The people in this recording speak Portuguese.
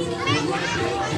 Música